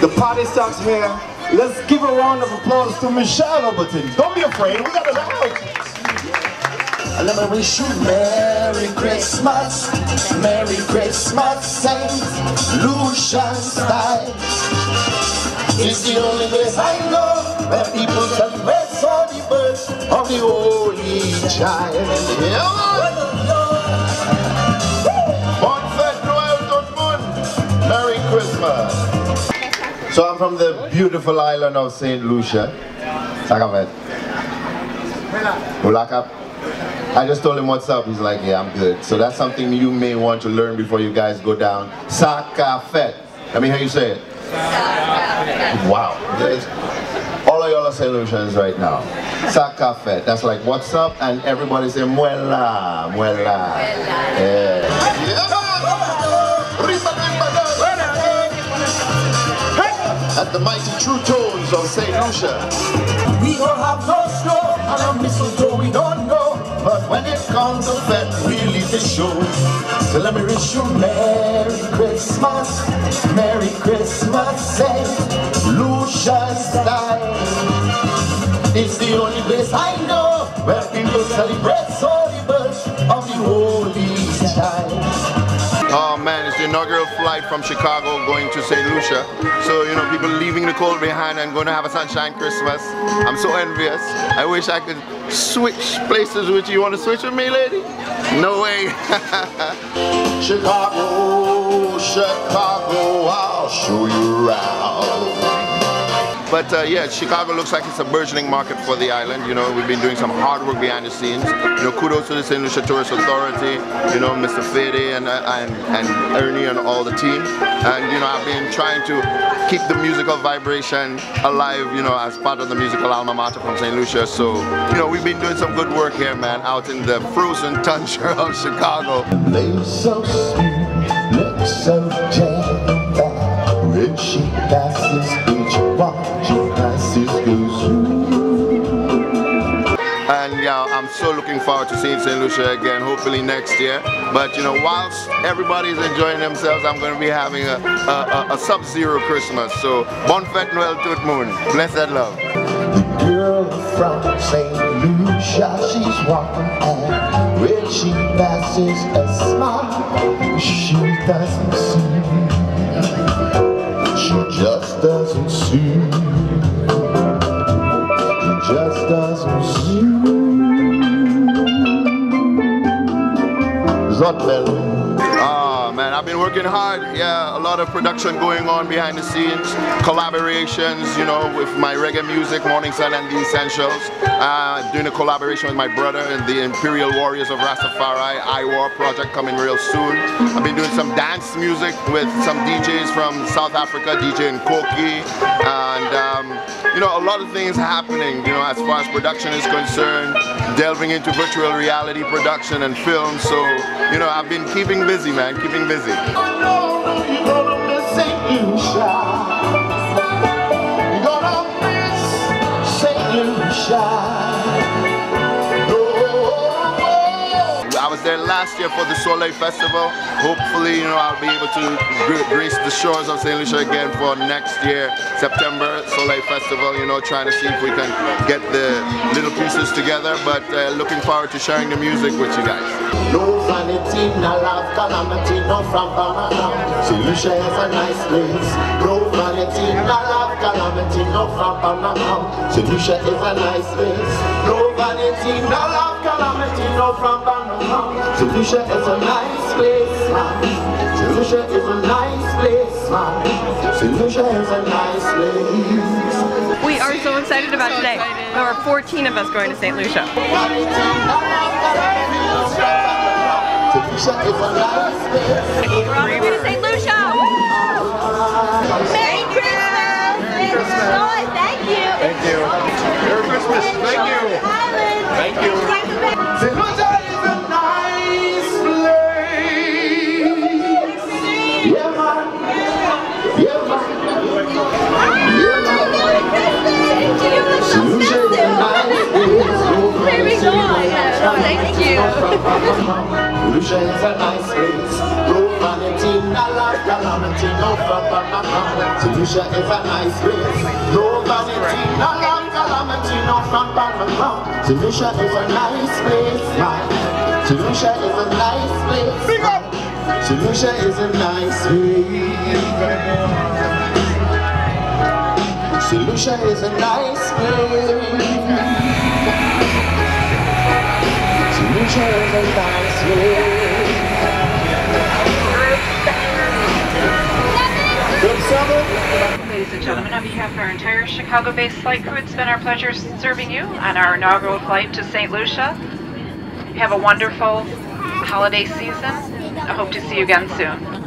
The party starts here. Let's give a round of applause to Michel Aubertin. Don't be afraid, we got it out. Let me wish you Merry Christmas, Merry Christmas, Saint Lucia style. It's the only place I know where people celebrate for the birth of the Holy Child. Bon So I'm from the beautiful island of St. Lucia. Sakavet. Ulakap. I just told him what's up. He's like, yeah, I'm good. So that's something you may want to learn before you guys go down. Sakafet. Let me hear you say it. Wow. All of y'all are St. Lucians right now. Sakafet. That's like, what's up? And everybody say, muela, muela. Yeah. At the mighty true tones of St. Lucia. We don't have no snow and a mistletoe we don't know. But when it comes to that, we leave the show. So let me wish you Merry Christmas, Merry Christmas, Saint Lucia style. It's the only place I know where people celebrate so the birth of the Holy Child. Oh man, it's the inaugural flight from Chicago going to St. Lucia. So, you know, people leaving the cold behind and going to have a sunshine Christmas. I'm so envious. I wish I could switch places with you. You want to switch with me, lady? No way. Chicago, Chicago, I'll show you around. But uh, yeah, Chicago looks like it's a burgeoning market for the island. You know, we've been doing some hard work behind the scenes. You know, kudos to the St. Lucia Tourist Authority, you know, Mr. Fede and, uh, and, and Ernie and all the team. And, you know, I've been trying to keep the musical vibration alive, you know, as part of the musical alma mater from St. Lucia. So, you know, we've been doing some good work here, man, out in the frozen tundra of Chicago. And yeah, I'm so looking forward to seeing St. Lucia again, hopefully next year. But you know, whilst everybody's enjoying themselves, I'm going to be having a, a, a, a sub-zero Christmas. So, Bon Fête Noël tout le monde. Blessed love. The girl from St. Lucia, she's walking and when she passes a smile, she doesn't see. She just doesn't see. She just doesn't see. Zotmel. I've been working hard. Yeah, a lot of production going on behind the scenes, collaborations, you know, with my reggae music, Morning Sun and The Essentials. Uh, doing a collaboration with my brother and the Imperial Warriors of Rastafari, War project coming real soon. I've been doing some dance music with some DJs from South Africa, DJ Koki, and um, you know, a lot of things happening, you know, as far as production is concerned, delving into virtual reality production and film. So, you know, I've been keeping busy, man, keeping busy. Lucia. I was there last year for the Soleil Festival. Hopefully, you know, I'll be able to grace the shores of St. Lucia again for next year, September Soleil Festival. You know, trying to see if we can get the little pieces together. But uh, looking forward to sharing the music with you guys. No vanity, no love, calamity, no from Panama. St. Lucia is a nice place. No vanity, no love, calamity, no from Panama. St. Lucia is a nice place. No vanity, no love, calamity, no from Panama. St. Lucia is a nice place, man. St. Lucia is a nice place, man. St. Lucia is a nice place. We are so excited about today. There are 14 of us going to St. Lucia. Panama. Lucia all going to St. Lucia! Merry Thank you. Lucia is a nice place. Calamity, no is a nice place. Calamity, no is a nice place, is a nice place. Is a nice place. Is a nice place. Ladies and gentlemen, on behalf of our entire Chicago-based flight crew, it's been our pleasure serving you on our inaugural flight to St. Lucia. Have a wonderful holiday season. I hope to see you again soon.